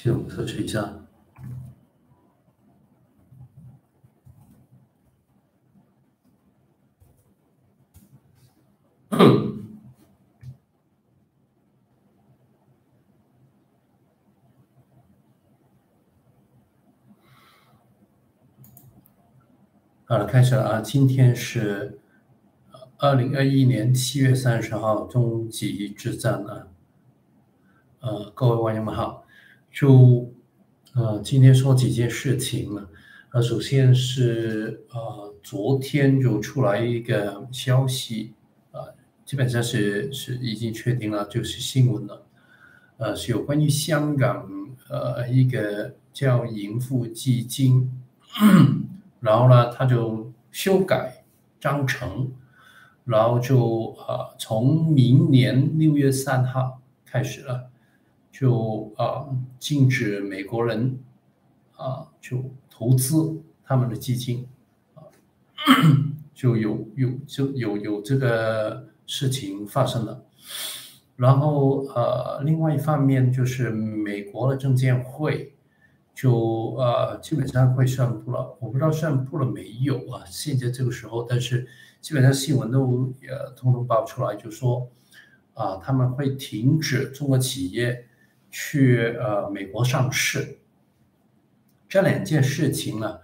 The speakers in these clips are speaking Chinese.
系统测试一下。好了，开始了啊！今天是二零二一年七月三十号，终极之战啊！呃，各位网友们好，就呃今天说几件事情了。呃，首先是呃昨天就出来一个消息啊，基本上是是已经确定了，就是新闻了。呃，是有关于香港呃一个叫盈富基金。然后呢，他就修改章程，然后就呃，从明年六月三号开始了，就啊禁止美国人啊就投资他们的基金 啊，就有有就有有这个事情发生了。然后呃，另外一方面就是美国的证监会。就呃基本上会宣布了，我不知道宣布了没有啊？现在这个时候，但是基本上新闻都呃通通爆出来，就说啊他们会停止中国企业去呃美国上市。这两件事情呢，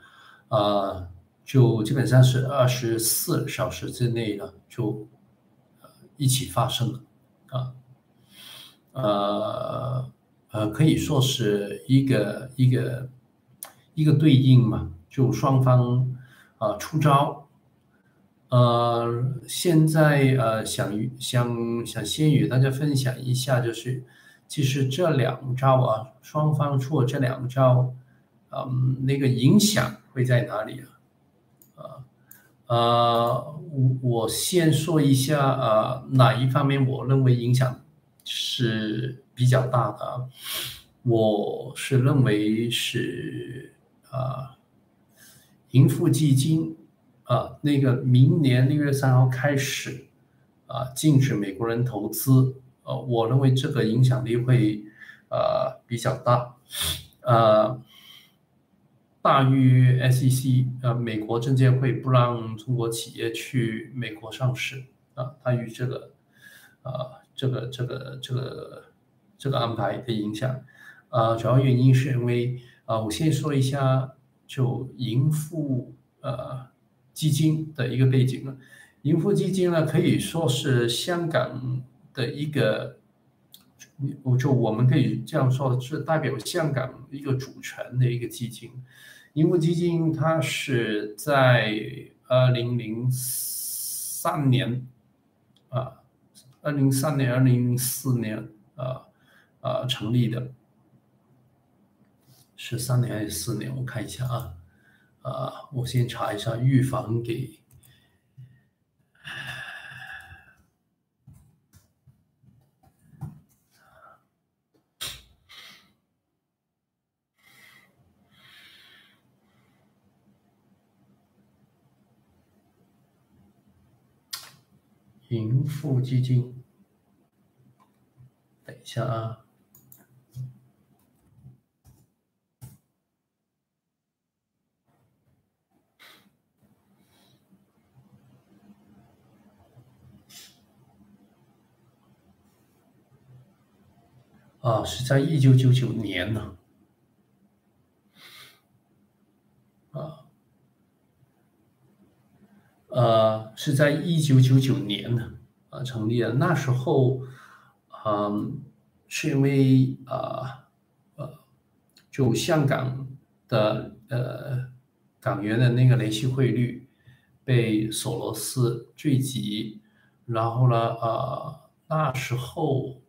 呃就基本上是二十四小时之内呢就一起发生了啊呃。呃，可以说是一个一个一个对应嘛，就双方啊出招。呃，现在呃想想想先与大家分享一下，就是其实这两招啊，双方出了这两招，嗯，那个影响会在哪里啊？啊呃，我我先说一下啊，哪一方面我认为影响是。比较大的，我是认为是啊，盈富基金啊，那个明年六月三号开始啊，禁止美国人投资，呃，我认为这个影响力会呃比较大，呃，大于 SEC 呃，美国证监会不让中国企业去美国上市啊，大于这个呃，这个这个这个。这个安排的影响，呃，主要原因是因为，呃，我先说一下就盈富呃基金的一个背景了。盈富基金呢，可以说是香港的一个，我就我们可以这样说，是代表香港一个主权的一个基金。盈富基金它是在二零零三年啊，二零三年、二零零四年啊。啊，成立的是三年还是四年？我看一下啊，啊，我先查一下预防给盈富基金，等一下啊。啊，是在一九九九年呢，啊，呃，是在一九九九年呢，啊，成立了。那时候，嗯，是因为啊，呃，就香港的呃港元的那个联系汇率被索罗斯坠击，然后呢，呃，那时候。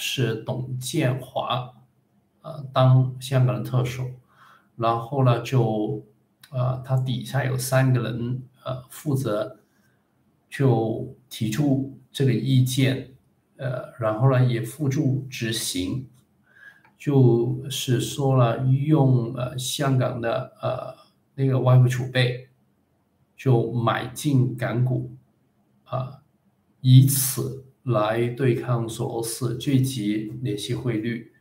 是董建华，呃，当香港的特首，然后呢，就，呃，他底下有三个人，呃，负责，就提出这个意见，呃，然后呢，也付诸执行，就是说了用呃香港的呃那个外汇储备，就买进港股，啊，以此。来对抗索罗斯聚集联系汇率，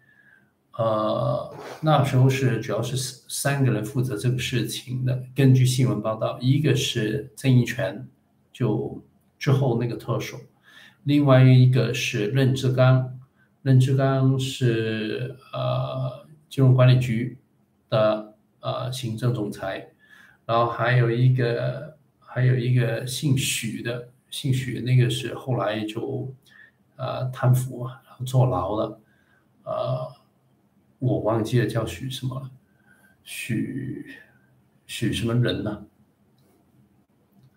呃，那时候是主要是三三个人负责这个事情的。根据新闻报道，一个是曾荫权，就之后那个特首；另外一个是任志刚，任志刚是呃金融管理局的呃行政总裁，然后还有一个还有一个姓许的，姓许那个是后来就呃贪腐啊，然后坐牢了，呃。我忘记了叫许什么了，许许什么人呢？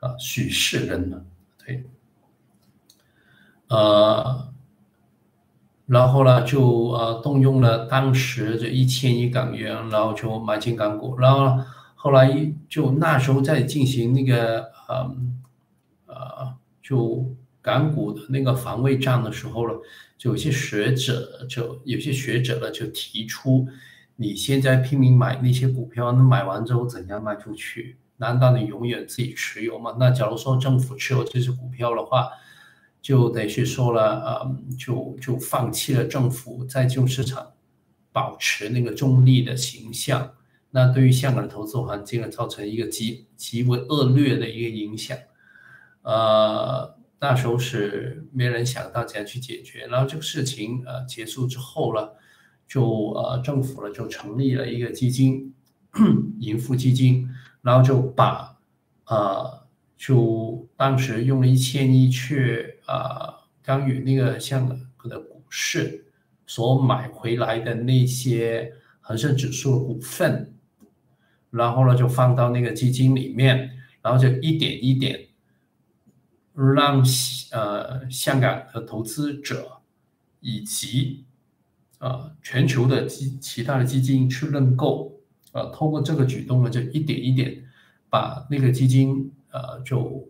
啊，许世仁呢？对，呃，然后呢，就呃动用了当时这一千亿港元，然后就买进港股，然后后来就那时候在进行那个嗯呃就港股的那个防卫战的时候了。就有些学者，就有些学者呢，就提出，你现在拼命买那些股票，那买完之后怎样卖出去？难道你永远自己持有吗？那假如说政府持有这只股票的话，就得是说了，呃，就就放弃了政府在金融市场保持那个中立的形象，那对于香港的投资环境呢，造成一个极极为恶劣的一个影响，呃。那时候是没人想到怎样去解决，然后这个事情呃结束之后呢，就呃政府呢就成立了一个基金，盈富基金，然后就把呃就当时用了一千亿去呃干预那个香港的股市所买回来的那些恒生指数的股份，然后呢就放到那个基金里面，然后就一点一点。让呃香港的投资者以及呃全球的基其他的基金去认购，呃，通过这个举动呢，就一点一点把那个基金呃就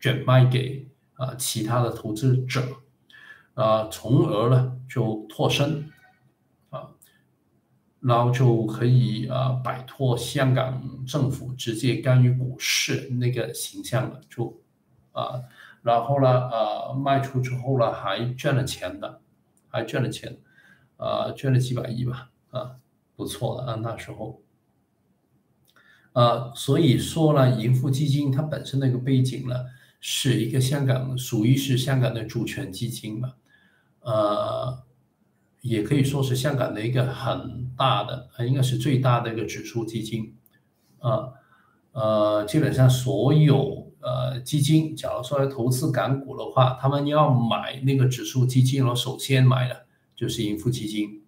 转卖给啊其他的投资者，啊，从而呢就脱身啊，然后就可以啊摆脱香港政府直接干预股市那个形象了，就。啊，然后呢，呃，卖出之后呢，还赚了钱的，还赚了钱，呃，赚了几百亿吧，啊，不错的啊，那时候，呃，所以说呢，盈富基金它本身那个背景呢，是一个香港，属于是香港的主权基金嘛，呃，也可以说是香港的一个很大的，应该是最大的一个指数基金，啊，呃，基本上所有。呃，基金，假如说要投资港股的话，他们要买那个指数基金，然后首先买的就是盈富基金，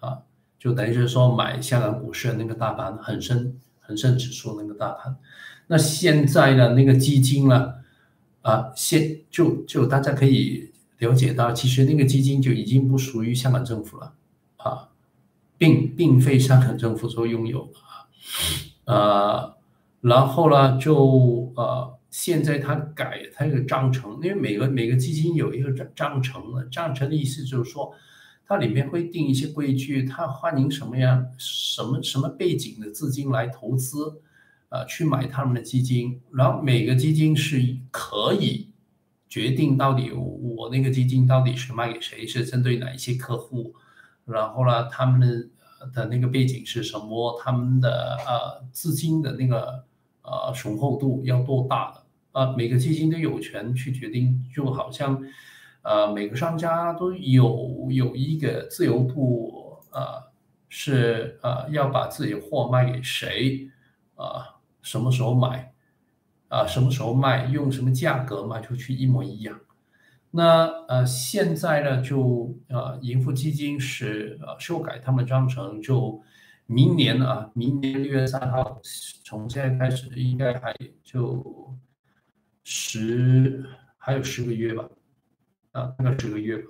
啊，就等于是说买香港股市的那个大盘，恒生恒生指数那个大盘。那现在的那个基金呢，啊，现就就大家可以了解到，其实那个基金就已经不属于香港政府了，啊，并并非香港政府所拥有，啊，呃，然后呢，就呃。现在他改他这个章程，因为每个每个基金有一个章章程的，章程的意思就是说，它里面会定一些规矩，它欢迎什么样、什么什么背景的资金来投资，呃，去买他们的基金，然后每个基金是可以决定到底我那个基金到底是卖给谁，是针对哪一些客户，然后呢，他们的的那个背景是什么，他们的呃资金的那个呃雄厚度要多大的。啊，每个基金都有权去决定，就好像，呃，每个商家都有有一个自由度，呃，是呃要把自己货卖给谁，啊，什么时候买，啊，什么时候卖，用什么价格卖出去一模一样。那呃，现在呢，就呃，盈富基金是呃修改他们章程，就明年啊，明年六月三号，从现在开始应该还就。十还有十个月吧，啊，大概十个月，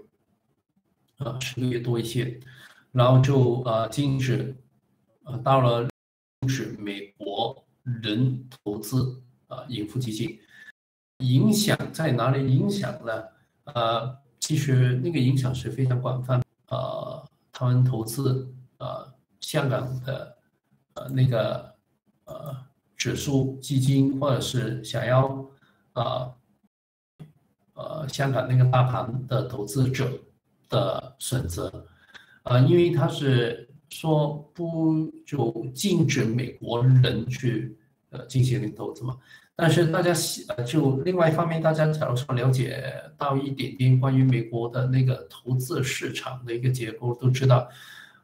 啊，十个月多一些，然后就啊，禁止，呃，到了禁止美国人投资啊，盈富基金，影响在哪里？影响呢？呃，其实那个影响是非常广泛，呃，他们投资呃香港的呃那个呃指数基金，或者是想要。啊，呃，香港那个大盘的投资者的选择，啊，因为他是说不就禁止美国人去呃进行投资嘛。但是大家呃就另外一方面，大家假如说了解到一点点关于美国的那个投资市场的一个结构，都知道，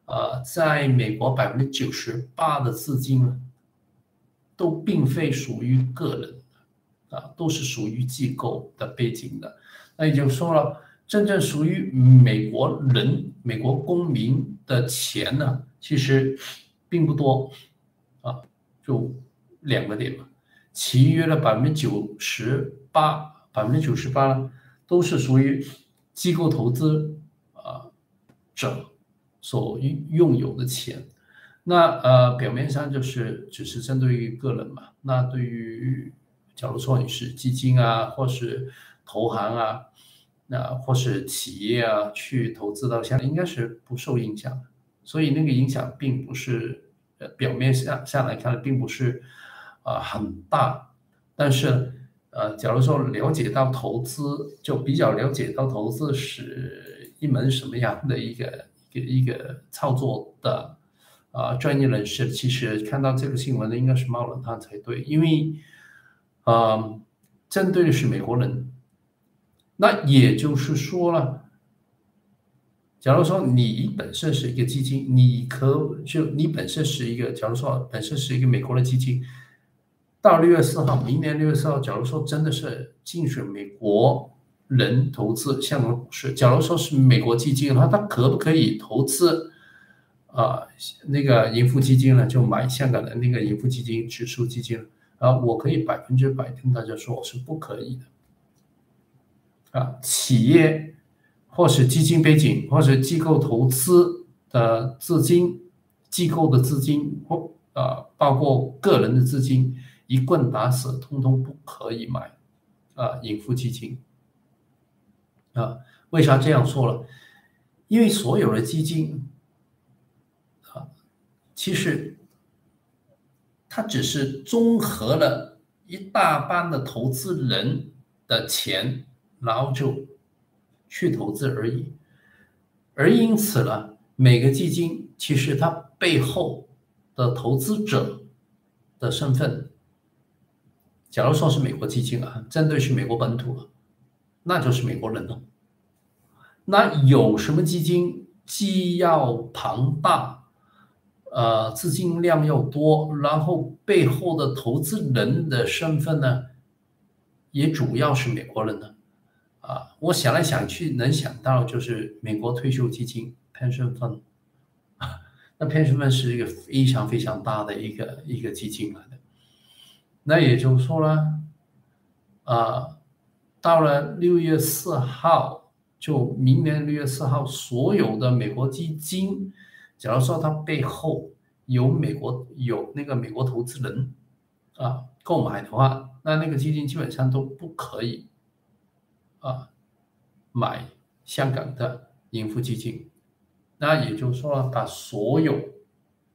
呃，在美国百分之九十八的资金呢，都并非属于个人，啊，都是属于机构的背景的。那也就说了。真正属于美国人、美国公民的钱呢，其实并不多，啊，就两个点嘛，其余的百分之九十八、百分之九十八呢，都是属于机构投资啊者所拥有的钱。那呃，表面上就是只是针对于个人嘛。那对于假如说你是基金啊，或是投行啊。那或是企业啊，去投资到香港应该是不受影响，所以那个影响并不是呃表面上下来看并不是啊很大，但是呃假如说了解到投资，就比较了解到投资是一门什么样的一个一个一个操作的啊专业人士，其实看到这个新闻呢，应该是冒冷汗才对，因为啊针对的是美国人。那也就是说了，假如说你本身是一个基金，你可就你本身是一个，假如说本身是一个美国的基金，到六月四号，明年六月四号，假如说真的是竞选美国人投资香港股市，假如说是美国基金的话，他可不可以投资啊那个盈富基金呢？就买香港的那个盈富基金指数基金啊？我可以百分之百跟大家说，我是不可以的。啊，企业或是基金背景，或是机构投资的资金，机构的资金或啊，包括个人的资金，一棍打死，通通不可以买啊，隐付基金啊。为啥这样说了？因为所有的基金啊，其实它只是综合了一大半的投资人的钱。然后就去投资而已，而因此呢，每个基金其实它背后的投资者的身份，假如说是美国基金啊，针对是美国本土，那就是美国人了。那有什么基金既要庞大，呃，资金量又多，然后背后的投资人的身份呢，也主要是美国人呢？啊，我想来想去，能想到就是美国退休基金 （pension fund），那 pension fund 是一个非常非常大的一个一个基金来的。那也就说呢，啊，到了六月四号，就明年六月四号，所有的美国基金，假如说它背后有美国有那个美国投资人啊购买的话，那那个基金基本上都不可以。啊，买香港的盈富基金，那也就是说，把所有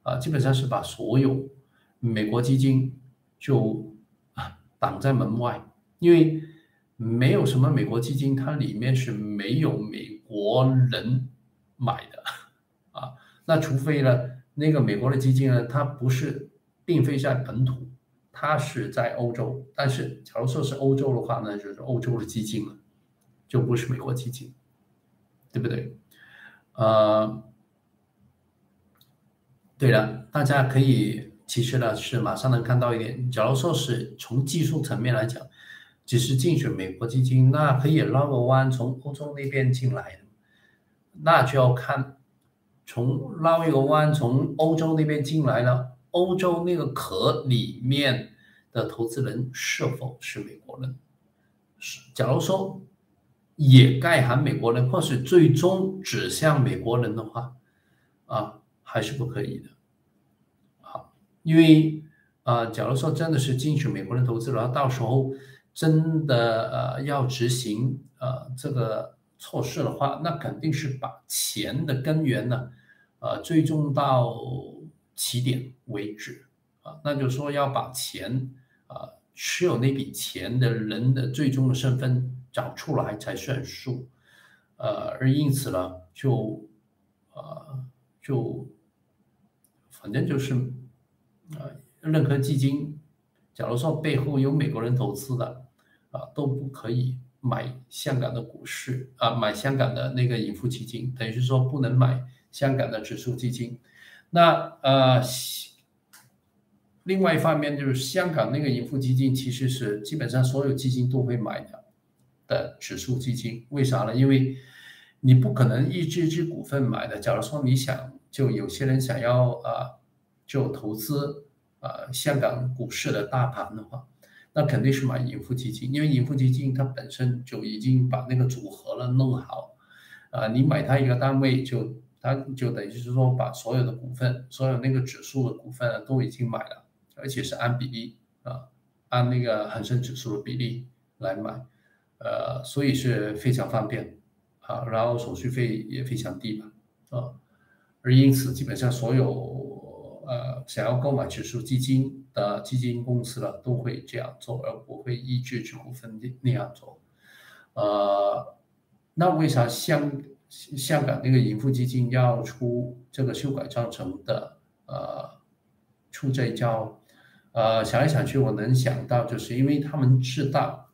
啊，基本上是把所有美国基金就啊挡在门外，因为没有什么美国基金，它里面是没有美国人买的。那除非呢，那个美国的基金呢，它不是，并非在本土，它是在欧洲。但是，假如说是欧洲的话呢，就是欧洲的基金了。就不是美国基金，对不对？呃，对了，大家可以其实呢是马上能看到一点。假如说是从技术层面来讲，只是竞选美国基金，那可以绕个弯从欧洲那边进来，那就要看从绕一个弯从欧洲那边进来了，欧洲那个壳里面的投资人？是否是美国人？是，假如说。也盖含美国人，或是最终指向美国人？的话，啊，还是不可以的，好，因为啊，假如说真的是禁止美国人？投资，然后到时候真的呃要执行呃这个措施的话，那肯定是把钱的根源呢，呃，追踪到起点为止啊，那就说要把钱啊持有那笔钱的人的最终的身份。找出来才算数，呃，而因此呢，就呃就反正就是啊，任何基金，假如说背后有美国人投资的啊，都不可以买香港的股市啊，买香港的那个盈富基金，等于是说不能买香港的指数基金。那呃。另外一方面就是香港那个盈富基金其实是基本上所有基金都会买的的指数基金，为啥呢？因为你不可能一只只股份买的。假如说你想，就有些人想要啊，就投资啊香港股市的大盘的话，那肯定是买盈富基金，因为盈富基金它本身就已经把那个组合了弄好，啊，你买它一个单位就它就等于是说把所有的股份，所有那个指数的股份都已经买了。而且是按比例啊，按那个恒生指数的比例来买，呃，所以是非常方便啊，然后手续费也非常低嘛，啊，而因此基本上所有呃想要购买指数基金的基金公司了都会这样做，而不会依据指股份那样做，呃，那为啥香香港那个盈富基金要出这个修改章程的呃出这一招？呃，想来想去，我能想到，就是因为他们知道，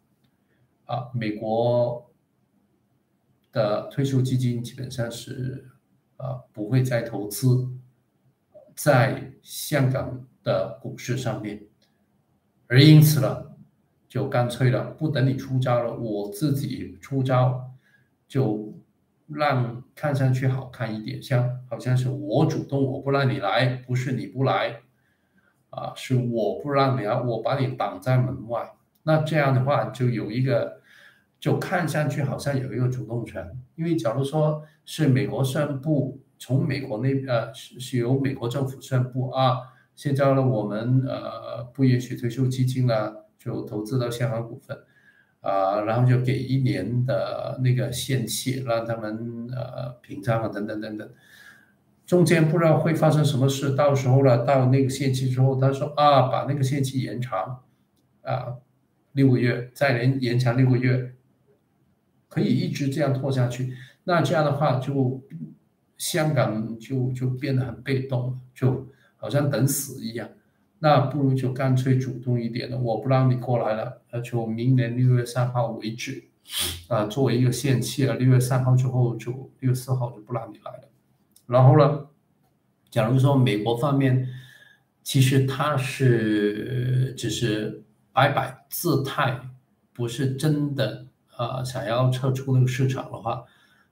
啊，美国的退休基金基本上是啊不会再投资在香港的股市上面，而因此呢，就干脆了，不等你出招了，我自己出招，就让看上去好看一点，像好像是我主动，我不让你来，不是你不来。啊，是我不让你来，我把你挡在门外。那这样的话，就有一个，就看上去好像有一个主动权。因为假如说是美国宣布，从美国那呃是由美国政府宣布啊，现在呢我们呃不允许退休基金啦，就投资到香港股份，啊，然后就给一年的那个限期，让他们呃平仓啊等等等等。中间不知道会发生什么事，到时候了，到那个限期之后，他说啊，把那个限期延长，啊，六个月，再延延长六个月，可以一直这样拖下去。那这样的话，就香港就就变得很被动，就好像等死一样。那不如就干脆主动一点的，我不让你过来了，那就明年六月三号为止，啊，作为一个限期了。六月三号之后就六月四号就不让你来了。然后呢？假如说美国方面其实他是只是摆摆姿态，不是真的啊想要撤出那个市场的话，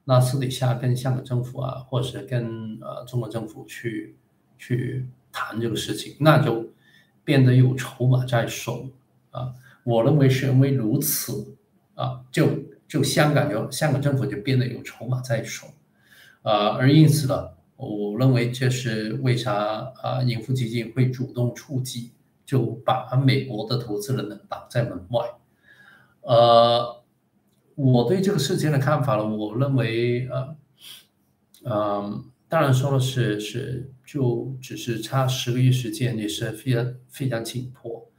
那私底下跟香港政府啊，或者是跟呃中国政府去去谈这个事情，那就变得有筹码在手啊。我认为是因为如此啊，就就香港有香港政府就变得有筹码在手。啊，而因此呢，我认为这是为啥啊，盈富基金会主动出击，就把美国的投资人呢挡在门外。呃，我对这个事情的看法呢，我认为呃，嗯，当然说的是是，就只是差十个月时间，也是非常非常紧迫。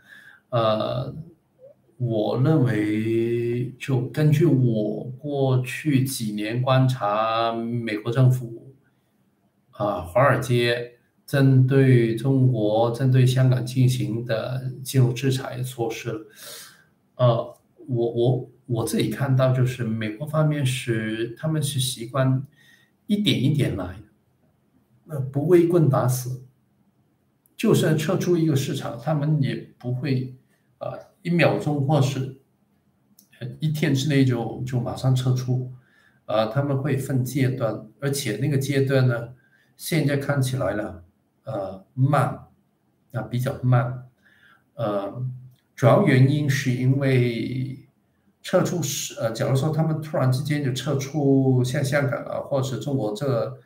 呃，我认为就根据我。过去几年观察美国政府啊，华尔街针对中国、针对香港进行的金融制裁措施，呃，我我我自己看到就是美国方面是他们是习惯一点一点来，呃，不为棍打死，就算撤出一个市场，他们也不会啊一秒钟或是。一天之内就就马上撤出，呃，他们会分阶段，而且那个阶段呢，现在看起来了，呃，慢，啊，比较慢，呃，主要原因是因为撤出是，呃，假如说他们突然之间就撤出，像香港啊，或者是中国这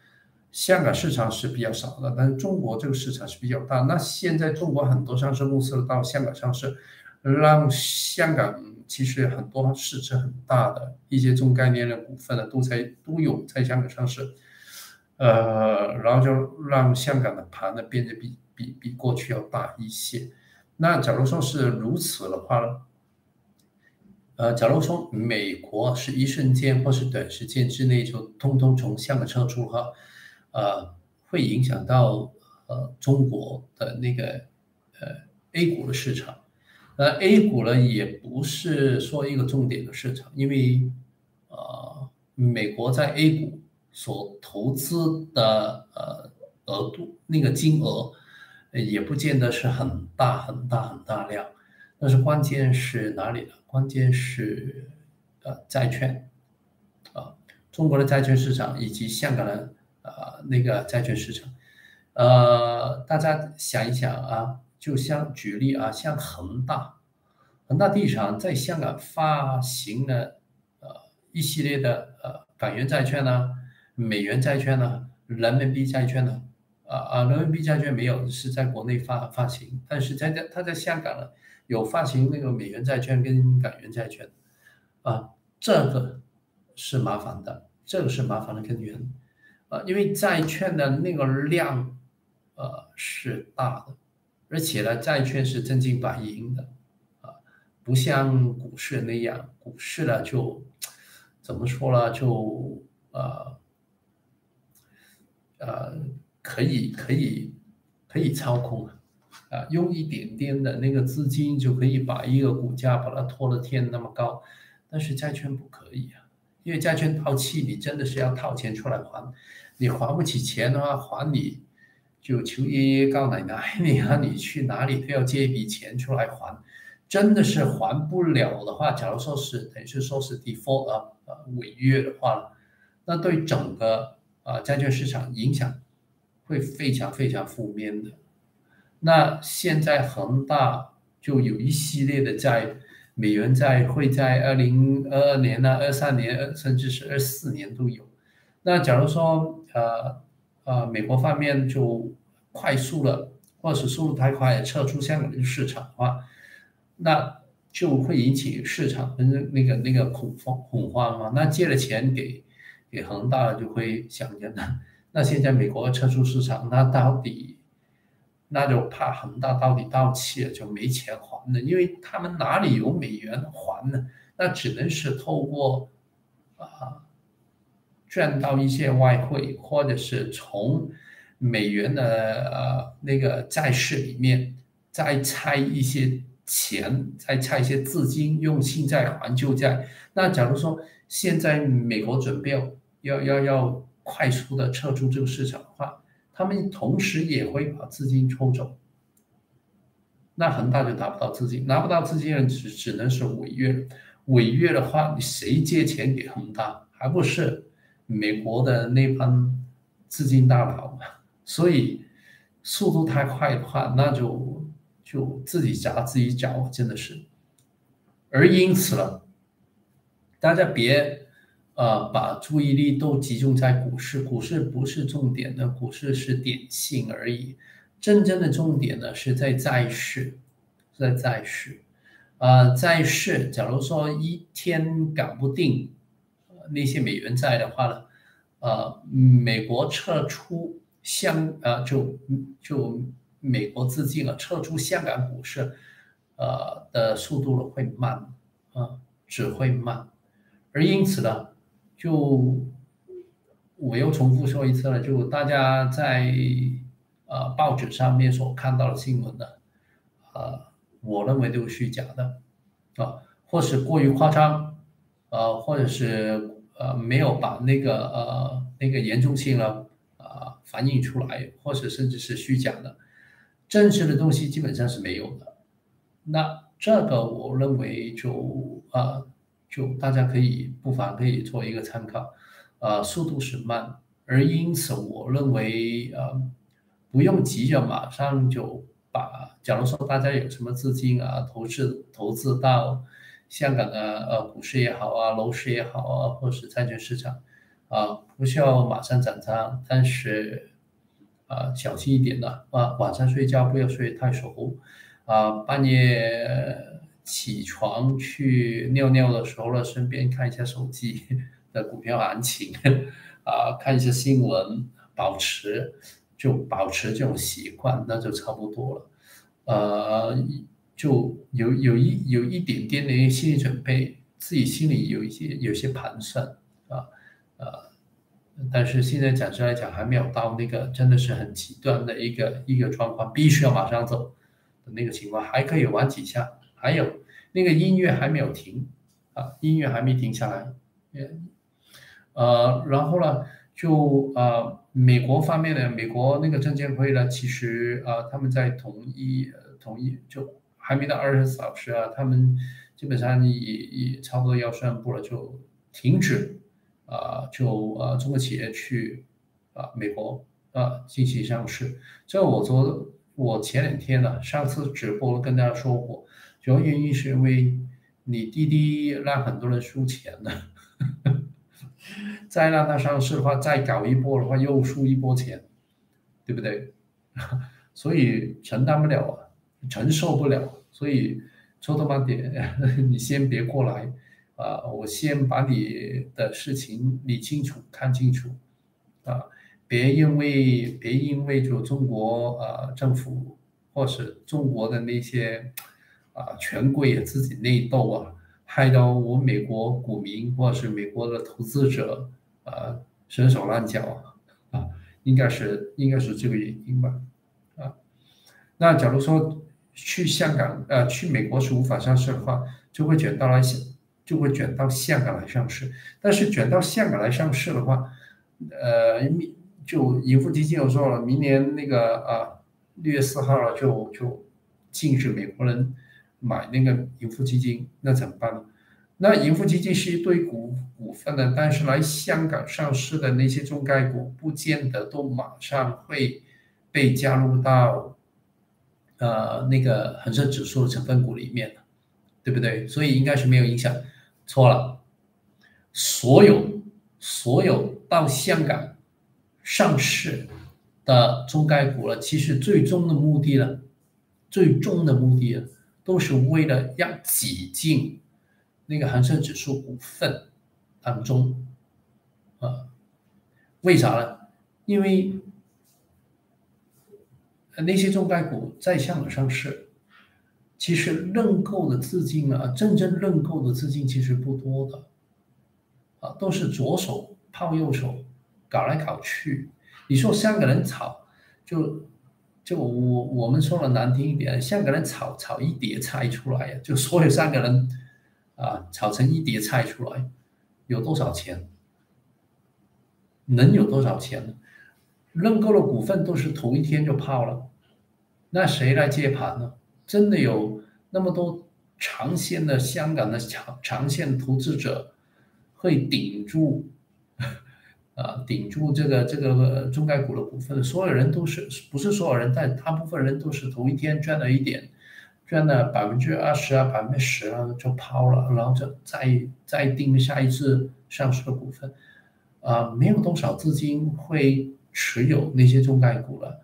香港市场是比较少的，但是中国这个市场是比较大。那现在中国很多上市公司到香港上市，让香港。其实很多市值很大的一些中概念的股份呢，都在都有在香港上市，呃，然后就让香港的盘呢变得比比比过去要大一些。那假如说是如此的话呢，呃，假如说美国是一瞬间或是短时间之内就通通从香港撤出哈，呃，会影响到呃中国的那个呃 A 股的市场。呃，A 股呢也不是说一个重点的市场，因为呃美国在 A 股所投资的呃额度那个金额也不见得是很大很大很大量，但是关键是哪里呢？关键是呃债券啊，中国的债券市场以及香港的呃那个债券市场，呃，大家想一想啊。就像举例啊，像恒大，恒大地产在香港发行了呃一系列的呃港元债券呢、美元债券呢、人民币债券呢，啊啊人民币债券没有是在国内发发行，但是在在他在香港呢有发行那个美元债券跟港元债券，啊这个是麻烦的，这个是麻烦的根源，啊因为债券的那个量呃是大的。而且呢，债券是真金白银的，啊，不像股市那样，股市呢就怎么说呢，就呃呃可以可以可以操控啊，啊，用一点点的那个资金就可以把一个股价把它拖得天那么高，但是债券不可以啊，因为债券到期你真的是要套钱出来还，你还不起钱的话，还你。就求爷爷告奶奶，你看你去哪里都要借一笔钱出来还，真的是还不了的话，假如说是等于是说是 default 啊呃违约的话，那对整个啊债券市场影响会非常非常负面的。那现在恒大就有一系列的债，美元债会在二零二二年呢、二三年，甚至是二四年都有。那假如说呃。呃，美国方面就快速了，或者是速度太快撤出香港的市场的话，那就会引起市场的那个那个恐慌恐慌嘛。那借了钱给给恒大了，就会想着呢，那现在美国撤出市场，那到底那就怕恒大到底到期了就没钱还了，因为他们哪里有美元还呢？那只能是透过啊。赚到一些外汇，或者是从美元的呃那个债市里面再拆一些钱，再拆一些资金，用新债还旧债。那假如说现在美国准备要要要快速的撤出这个市场的话，他们同时也会把资金抽走，那恒大就拿不到资金，拿不到资金只只能是违约。违约的话，你谁借钱给恒大，还不是？美国的那帮资金大佬嘛，所以速度太快的话，那就就自己砸自己脚，真的是。而因此呢，大家别呃把注意力都集中在股市，股市不是重点的，股市是点心而已。真正的重点呢是在债市，在债市。呃，债市，假如说一天搞不定。那些美元债的话呢，呃，美国撤出香，呃，就就美国资金啊撤出香港股市，呃的速度呢会慢，啊，只会慢，而因此呢，就我又重复说一次了，就大家在呃报纸上面所看到的新闻呢，呃，我认为都是虚假的，啊，或是过于夸张，呃，或者是。呃，没有把那个呃那个严重性呢啊反映出来，或者甚至是虚假的，真实的东西基本上是没有的。那这个我认为就啊就大家可以不妨可以做一个参考，呃，速度是慢，而因此我认为呃不用急着马上就把，假如说大家有什么资金啊投资投资到。香港的呃股市也好啊，楼市也好啊，或是债券市场，啊，不需要马上涨仓，但是啊，小心一点的啊，晚上睡觉不要睡太熟，啊，半夜起床去尿尿的时候呢，顺便看一下手机 的股票行情，啊，看一下新闻，保持就保持这种习惯，那就差不多了，呃。就有有一有一点点的心理准备，自己心里有一些有些盘算啊，呃但是现在暂时来讲还没有到那个真的是很极端的一个一个状况，必须要马上走的那个情况，还可以玩几下，还有那个音乐还没有停啊，音乐还没停下来，呃，然后呢，就呃，美国方面的美国那个证监会呢，其实啊，他们在同意同意，就还没到二十四小时啊，他们基本上也也差不多要宣布了，就停止。啊，就啊，中国企业去啊美国啊进行上市，这我昨我前两天呢，上次直播跟大家说过，主要原因是因为你滴滴让很多人输钱了，再让它上市的话，再搞一波的话又输一波钱，对不对？所以承担不了啊，承受不了，所以抽头慢点，你先别过来。啊，我先把你的事情理清楚、看清楚，啊，别因为别因为就中国啊政府或是中国的那些啊权贵也自己内斗啊，害到我美国股民或者是美国的投资者啊伸手乱脚啊，应该是应该是这个原因吧，啊，那假如说去香港呃去美国是无法上市的话，就会卷到来香。就会卷到香港来上市，但是卷到香港来上市的话，呃，就盈富基金我说了，明年那个啊六月四号了，就就禁止美国人买那个盈富基金，那怎么办呢？那盈富基金是一堆股股份的，但是来香港上市的那些中概股，不见得都马上会被加入到呃那个恒生指数的成分股里面对不对？所以应该是没有影响。错了，所有所有到香港上市的中概股了，其实最终的目的呢，最终的目的了都是为了要挤进那个恒生指数股份当中，啊，为啥呢？因为那些中概股在香港上市。其实认购的资金啊，真正认购的资金其实不多的，啊，都是左手泡右手，搞来搞去。你说香港人炒，就就我我们说的难听一点，香港人炒炒一碟菜出来呀，就所有香港人啊炒成一碟菜出来，有多少钱？能有多少钱？认购的股份都是头一天就泡了，那谁来接盘呢？真的有那么多长线的香港的长长线投资者会顶住啊，顶住这个这个中概股的股份，所有人都是不是所有人，但大部分人都是头一天赚了一点，赚了百分之二十啊，百分之十啊就抛了，然后就再再定下一次上市的股份，啊，没有多少资金会持有那些中概股了。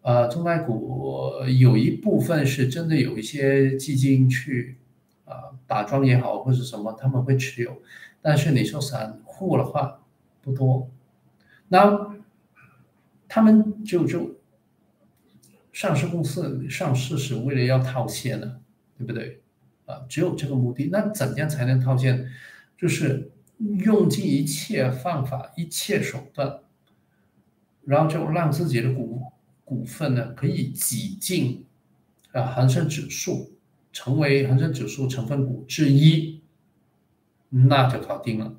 呃，中概股有一部分是真的有一些基金去啊打桩也好或者什么，他们会持有，但是你说散户的话不多，那他们就就上市公司上市是为了要套现的，对不对？啊，只有这个目的。那怎样才能套现？就是用尽一切方法、一切手段，然后就让自己的股。股份呢可以挤进啊恒生指数，成为恒生指数成分股之一，那就搞定了。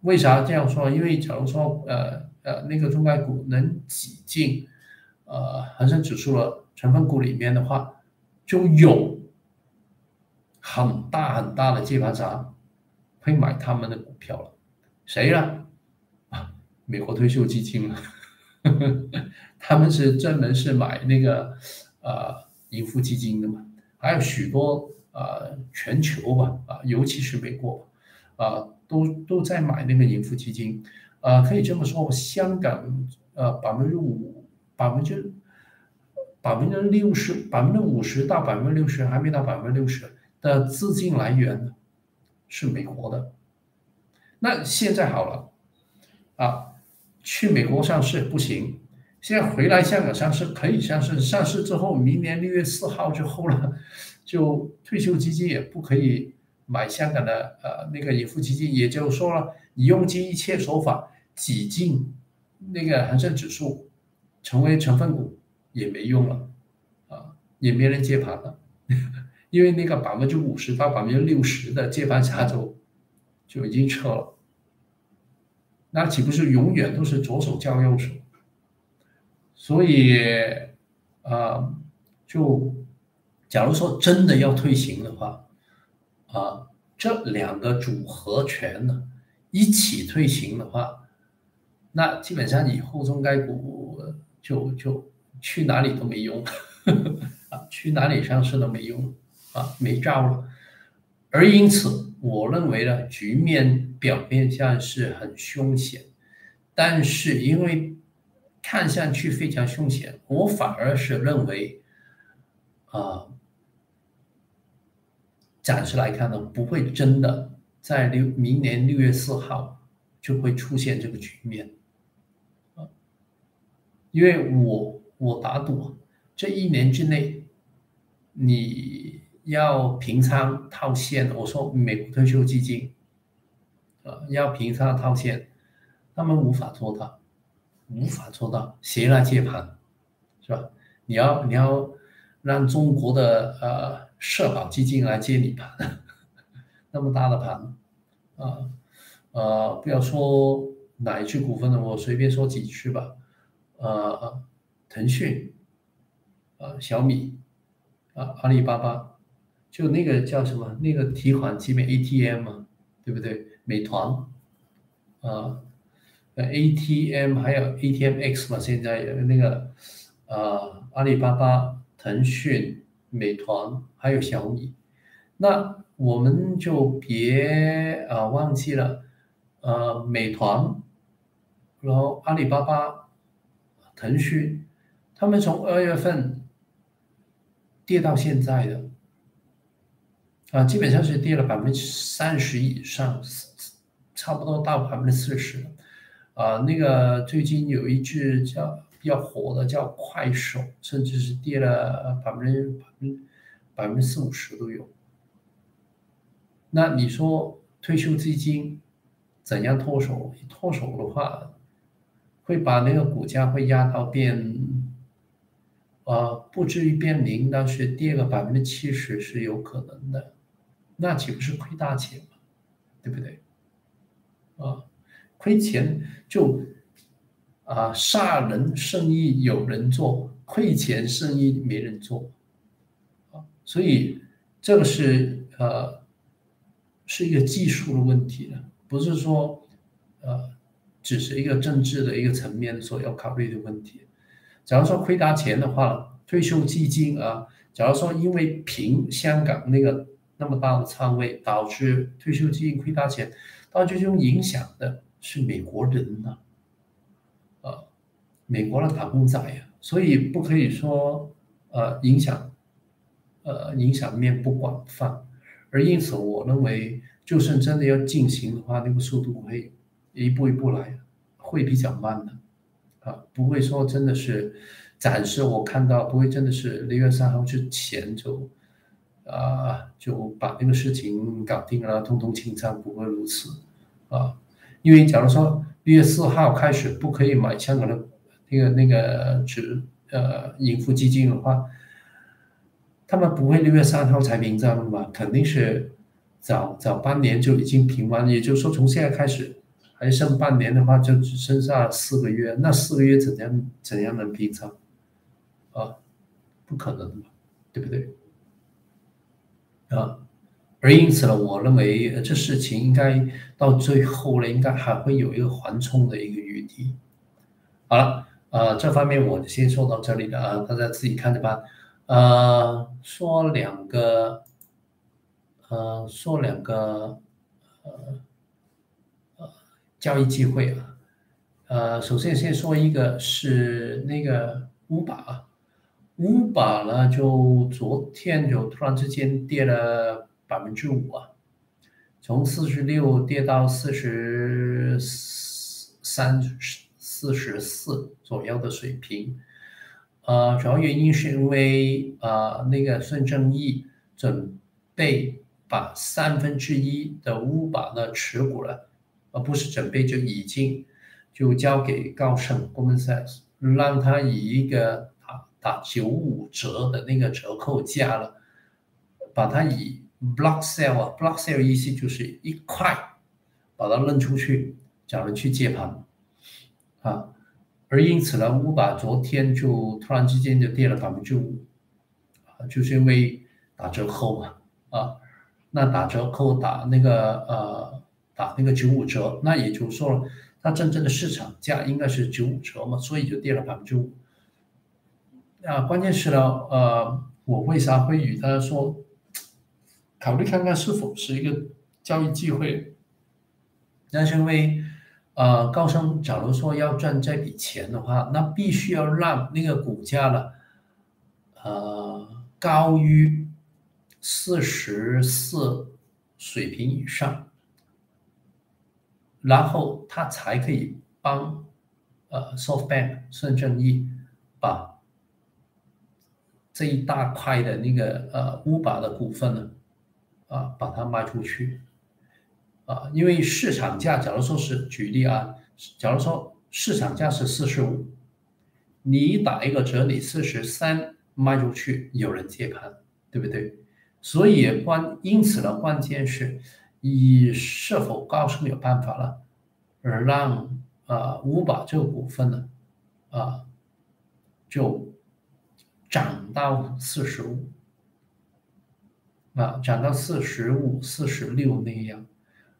为啥这样说？因为假如说呃呃那个中概股能挤进呃恒生指数的成分股里面的话，就有很大很大的接盘侠会买他们的股票了。谁呢？啊，美国退休基金了。他们是专门是买那个呃盈富基金的嘛，还有许多呃全球吧啊，尤其是美国啊，都都在买那个盈富基金，啊，可以这么说，香港呃百分之五百分之百分之六十百分之五十到百分之六十还没到百分之六十的资金来源是美国的，那现在好了啊。去美国上市不行，现在回来香港上市可以上市，上市之后明年六月四号之后了，就退休基金也不可以买香港的呃那个盈富基金，也就是说了，你用尽一切手法挤进那个恒生指数成为成分股也没用了啊，也没人接盘了，因为那个百分之五十到百分之六十的接盘下周就已经撤了，那岂不是永远都是左手交右手？所以啊，就假如说真的要推行的话，啊，这两个组合拳呢一起推行的话。那基本上以后中概股就就去哪里都没用，啊，去哪里上市都没用，啊，没招了。而因此，我认为呢，局面表面上是很凶险，但是因为看上去非常凶险，我反而是认为，啊，暂时来看呢，不会真的在六明年六月四号就会出现这个局面。啊因为我我打赌，这一年之内，你要平仓套现，我说美国退休基金，啊，要平仓套现，他们无法做到，无法做到，谁来接盘，是吧？你要你要让中国的呃社保基金来接你盘，那么大的盘，啊，呃，不要说哪一只股份了，我随便说几只吧。呃，腾讯，呃，小米，啊，阿里巴巴，就那个叫什么？那个提款机面 ATM 嘛，对不对？美团，啊，，ATM 还有 ATMX 嘛，现在那个，呃，阿里巴巴、腾讯、美团还有小米，那我们就别啊忘记了，呃，美团，然后阿里巴巴。腾讯，他们从二月份跌到现在的，啊，基本上是跌了百分之三十以上，差不多到百分之四十啊，那个最近有一只叫比较火的叫快手，甚至是跌了百分之百分百分之四五十都有。那你说退休基金怎样脱手？脱手的话？会把那个股价会压到变，呃，不至于变零，但是跌个百分之七十是有可能的，那岂不是亏大钱吗？对不对？啊，亏钱就啊，杀人生意有人做，亏钱生意没人做，啊，所以这个是呃，是一个技术的问题了，不是说呃。只是一个政治的一个层面所要考虑的问题。假如说亏大钱的话，退休基金啊，假如说因为凭香港那个那么大的仓位导致退休基金亏大钱，到最终影响的是美国人呢，啊，美国的打工仔呀，所以不可以说呃影响，呃影响面不广泛，而因此我认为，就算真的要进行的话，那个速度会。一步一步来，会比较慢的，啊，不会说真的是暂时我看到不会真的是六月三号之前就，啊，就把那个事情搞定了，通通清仓，不会如此，啊，因为假如说六月四号开始不可以买香港的那个那个指呃盈富基金的话，他们不会六月三号才平仓的嘛，肯定是早早半年就已经平完，也就是说从现在开始。还剩半年的话，就只剩下四个月。那四个月怎样怎样能平仓？啊，不可能的嘛，对不对？啊，而因此呢，我认为这事情应该到最后呢，应该还会有一个缓冲的一个余地。好了，呃，这方面我先说到这里了啊，大家自己看着办。呃，说两个，呃，说两个，呃呃。交易机会啊，呃，首先先说一个是那个乌巴，乌巴呢就昨天就突然之间跌了百分之五啊，从四十六跌到四十三、四十四左右的水平，呃，主要原因是因为呃那个孙正义准备把三分之一的乌巴的持股了。而不是准备就已经就交给高盛 g o m a n s a s 让他以一个打打九五折的那个折扣价了，把它以 block sell 啊，block sell 意思就是一块把它扔出去，叫人去接盘啊。而因此呢，乌巴昨天就突然之间就跌了百分之五，就是因为打折扣嘛，啊，那打折扣打那个呃打那个九五折，那也就是说，它真正的市场价应该是九五折嘛，所以就跌了百分之五。啊，关键是呢，呃，我为啥会与他说考虑看看是否是一个交易机会？那是因为。呃，高盛假如说要赚这笔钱的话，那必须要让那个股价呢，呃，高于四十四水平以上，然后他才可以帮呃，SoftBank 孙正义把这一大块的那个呃乌巴的股份呢，啊，把它卖出去。啊，因为市场价，假如说是举例啊，假如说市场价是四十五，你打一个折，你四十三卖出去，有人接盘，对不对？所以关，因此呢，关键是以是否高盛有办法了，而让啊五把这个股份呢，啊就涨到四十五，啊涨到四十五、四十六那样。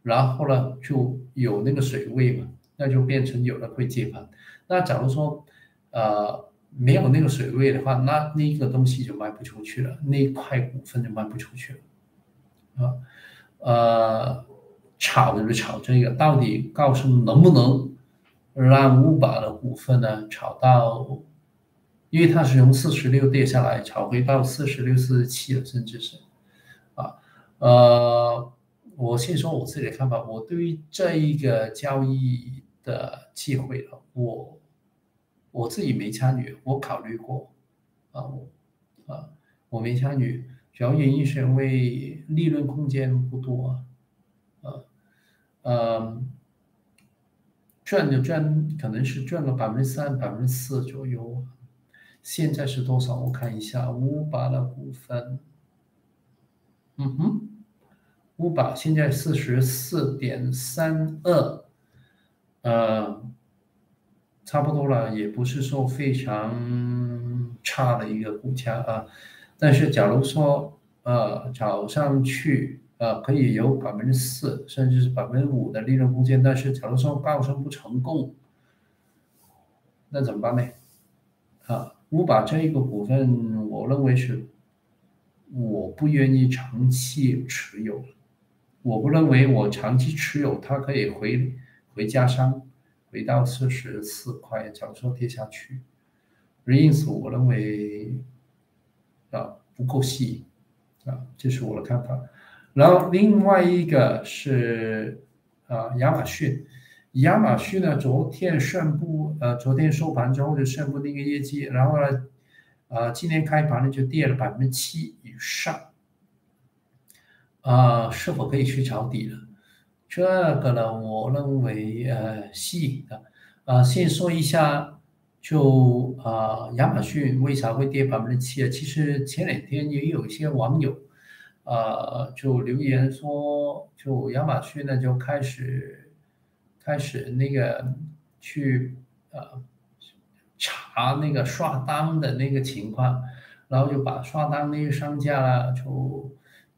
然后呢，就有那个水位嘛，那就变成有人会接盘。那假如说，呃，没有那个水位的话，那那个东西就卖不出去了，那块股份就卖不出去了。啊，呃，炒就是炒这个，到底告诉能不能让五把的股份呢炒到？因为它是从四十六跌下来，炒回到四十六、四十七了，甚至是，啊，呃。我先说我自己的看法，我对于这一个交易的机会了，我我自己没参与，我考虑过，啊，我啊我没参与，主要原因是因为利润空间不多，啊，嗯，赚就赚，可能是赚个百分之三、百分之四左右，现在是多少？我看一下，五把的股份，嗯哼。五宝现在四十四点三二，呃，差不多了，也不是说非常差的一个股价啊。但是假如说呃早上去呃可以有百分之四甚至是百分之五的利润空间，但是假如说报升不成功，那怎么办呢？啊，五宝这一个股份，我认为是我不愿意长期持有。我不认为我长期持有它可以回回加商，回到四十四块，假如说跌下去，因此我认为啊不够细啊，这是我的看法。然后另外一个是啊亚马逊，亚马逊呢昨天宣布呃昨天收盘之后就宣布那个业绩，然后呢啊今天开盘呢就跌了百分之七以上。啊，是否可以去抄底了？这个呢，我认为呃，吸引的。啊，先说一下，就啊，亚马逊为啥会跌百分之七啊？其实前两天也有一些网友，啊，就留言说，就亚马逊呢就开始开始那个去呃查那个刷单的那个情况，然后就把刷单那些商家就。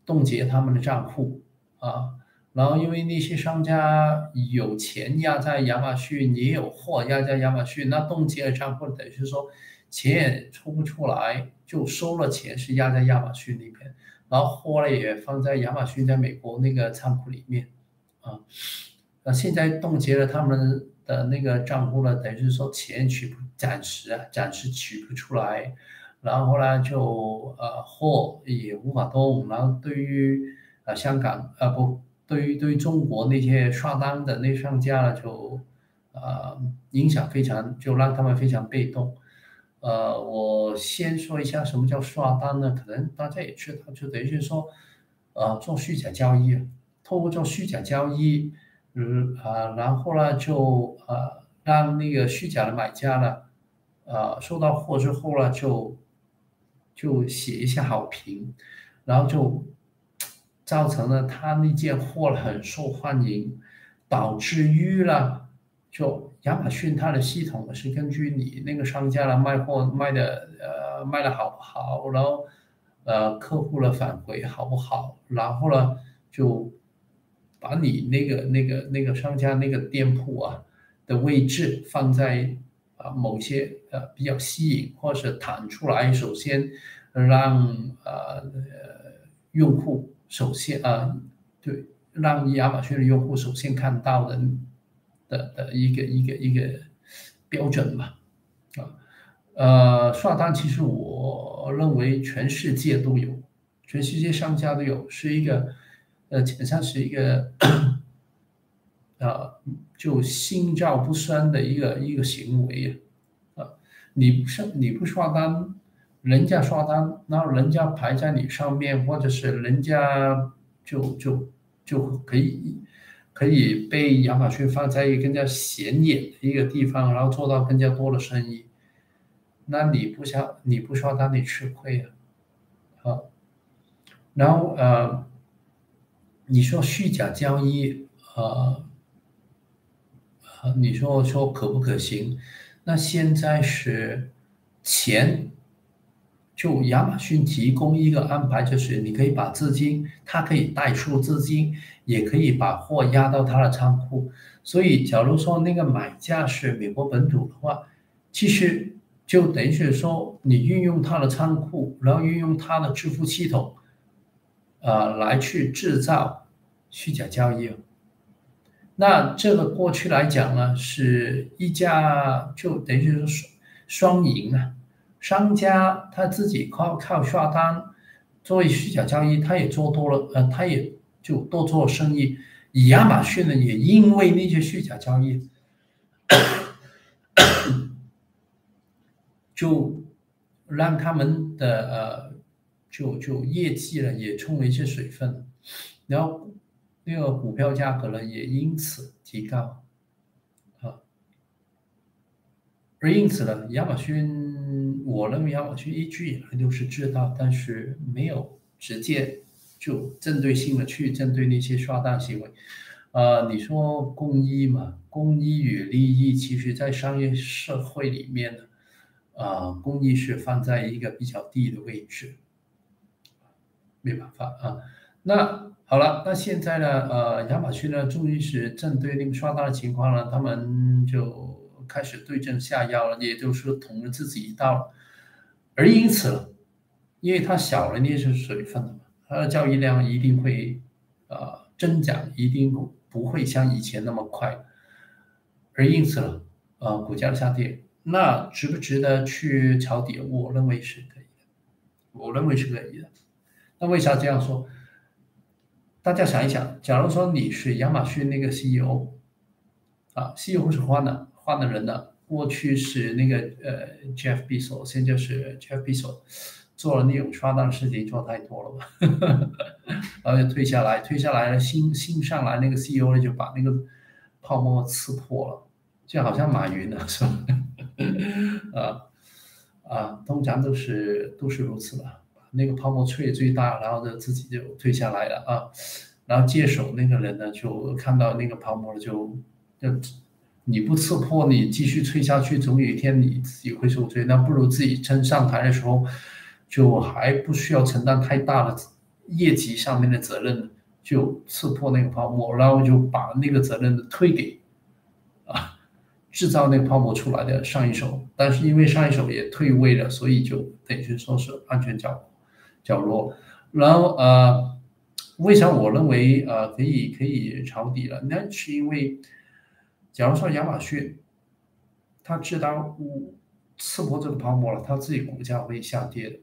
冻结他们的账户啊，然后因为那些商家有钱压在亚马逊，也有货压在亚马逊，那冻结了账户，等于是说钱也出不出来，就收了钱是压在亚马逊那边，然后货呢也放在亚马逊在美国那个仓库里面啊，那现在冻结了他们的那个账户了，等于是说钱取不暂时啊暂时取不出来。然后呢，就呃货也无法动。然后对于呃香港呃不，对于对于中国那些刷单的那商家呢，就呃影响非常，就让他们非常被动。呃，我先说一下什么叫刷单呢？可能大家也知道，就等于是说呃做虚假交易，通过做虚假交易，嗯啊，然后呢就呃让那个虚假的买家呢，呃，收到货之后呢，就就写一下好评，然后就造成了他那件货很受欢迎，导致于了，就亚马逊它的系统是根据你那个商家的卖货卖的呃卖的好不好，然后呃客户的返回好不好，然后呢就把你那个那个那个商家那个店铺啊。的位置放在啊某些呃比较吸引或者弹出来，首先让呃用户首先啊对让亚马逊的用户首先看到的的的一个一个一个标准嘛啊呃刷单其实我认为全世界都有，全世界商家都有，是一个呃基本上是一个。啊，就心照不宣的一个一个行为呀啊！你不是你不刷单，人家刷单，然后人家排在你上面，或者是人家就就就可以可以被亚马逊放在一个更加显眼的一个地方，然后做到更加多的生意。那你不想你不刷单，你吃亏啊！啊，然后呃，你说虚假交易啊？你说说可不可行？那现在是钱，就亚马逊提供一个安排，就是你可以把资金，它可以带出资金，也可以把货压到它的仓库。所以，假如说那个买家是美国本土的话，其实就等于是说你运用它的仓库，然后运用它的支付系统，呃，来去制造虚假交易。那这个过去来讲呢，是一家就等于是双双赢啊，商家他自己靠靠刷单作为虚假交易，他也做多了，呃，他也就多做生意。以亚马逊呢，也因为那些虚假交易，就让他们的呃，就就业绩呢也冲了一些水分，然后。那个股票价格呢，也因此提高，啊，而因此呢，亚马逊，我认为亚马逊一直以来都是知道，但是没有直接就针对性的去针对那些刷单行为，啊，你说公益嘛，公益与利益，其实在商业社会里面呢，啊，公益是放在一个比较低的位置，没办法啊，那。好了，那现在呢？呃，亚马逊呢，终于是针对那个刷单的情况呢，他们就开始对症下药了，也就是说捅了自己一刀。而因此，因为它小了那些水分了嘛，它的交易量一定会呃增长，一定不不会像以前那么快。而因此呢，呃，股价的下跌，那值不值得去抄底？我认为是可以的，我认为是可以的。那为啥这样说？大家想一想，假如说你是亚马逊那个 CEO，啊，CEO 是换的，换的人的，过去是那个呃 Jeff Bezos，现在是 Jeff Bezos，做了那种刷单的事情做太多了吧，然后就退下来，退下来了，新新上来那个 CEO 呢就把那个泡沫刺破了，就好像马云呢是吧？啊啊，通常都是都是如此吧。那个泡沫吹最大，然后就自己就退下来了啊，然后接手那个人呢，就看到那个泡沫，就就你不刺破，你继续吹下去，总有一天你自己会受罪。那不如自己真上台的时候，就还不需要承担太大的业绩上面的责任，就刺破那个泡沫，然后就把那个责任推给啊制造那个泡沫出来的上一手。但是因为上一手也退位了，所以就等于说是安全角。角落，然后呃，为啥我认为呃可以可以抄底了？那是因为，假如说亚马逊，他知道我刺破这个泡沫了，他自己股价会下跌。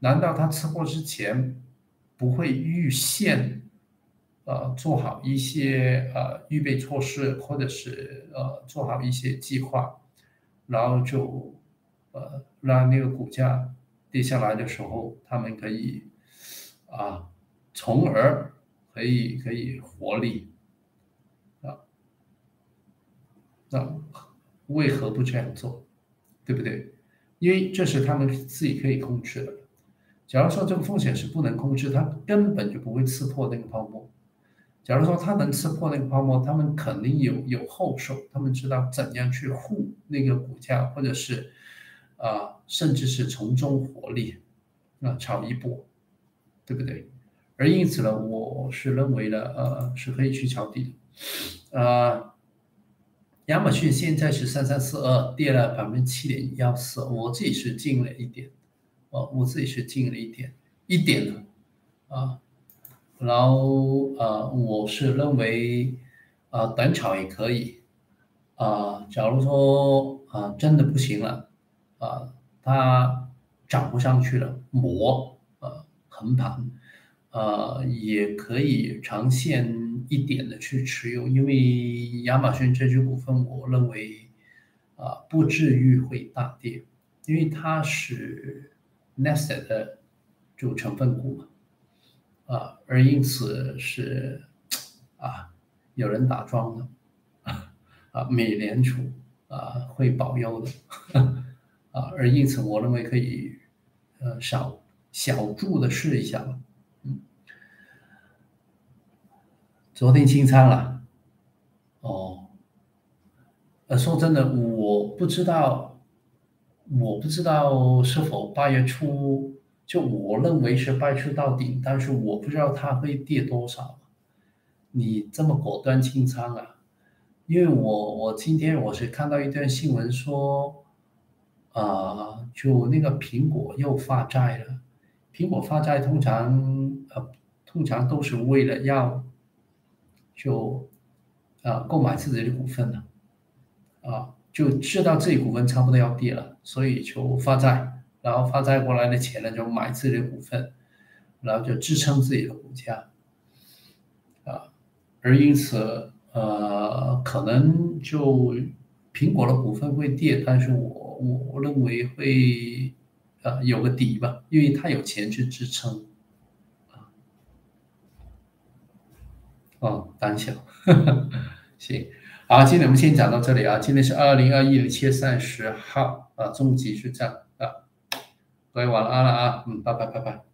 难道他刺破之前不会预先呃做好一些呃预备措施，或者是呃做好一些计划，然后就呃让那个股价？跌下来的时候，他们可以啊，从而可以可以获利啊。那为何不这样做？对不对？因为这是他们自己可以控制的。假如说这个风险是不能控制，它根本就不会刺破那个泡沫。假如说它能刺破那个泡沫，他们肯定有有后手，他们知道怎样去护那个股价，或者是啊，甚至是从中获利，啊，炒一波，对不对？而因此呢，我是认为呢，呃，是可以去抄底的，啊，亚马逊现在是三三四二，跌了百分之七点幺四，我自己是进了一点，哦，我自己是进了一点，一点呢，啊，然后呃，我是认为，啊，短炒也可以，啊，假如说啊，真的不行了，啊，它涨不上去了，磨，呃，横盘。呃，也可以长线一点的去持有，因为亚马逊这只股份，我认为啊不至于会大跌，因为它是 n e s t 的就成分股嘛，啊，而因此是啊有人打桩的，啊，美联储啊会保佑的，啊，而因此我认为可以呃小小注的试一下吧。嗯昨天清仓了，哦，呃，说真的，我不知道，我不知道是否八月初，就我认为是八月初到顶，但是我不知道它会跌多少。你这么果断清仓啊？因为我我今天我是看到一段新闻说，啊，就那个苹果又发债了。苹果发债通常呃，通常都是为了要。就啊，购买自己的股份呢，啊，就知道自己股份差不多要跌了，所以就发债，然后发债过来的钱呢，就买自己的股份，然后就支撑自己的股价，啊，而因此呃，可能就苹果的股份会跌，但是我我认为会呃有个底吧，因为它有钱去支撑。啊哦，胆小，行，好，今天我们先讲到这里啊。今天是二零二一年七月三十号啊，中级是这样啊，各位晚安了啊，嗯，拜拜拜拜。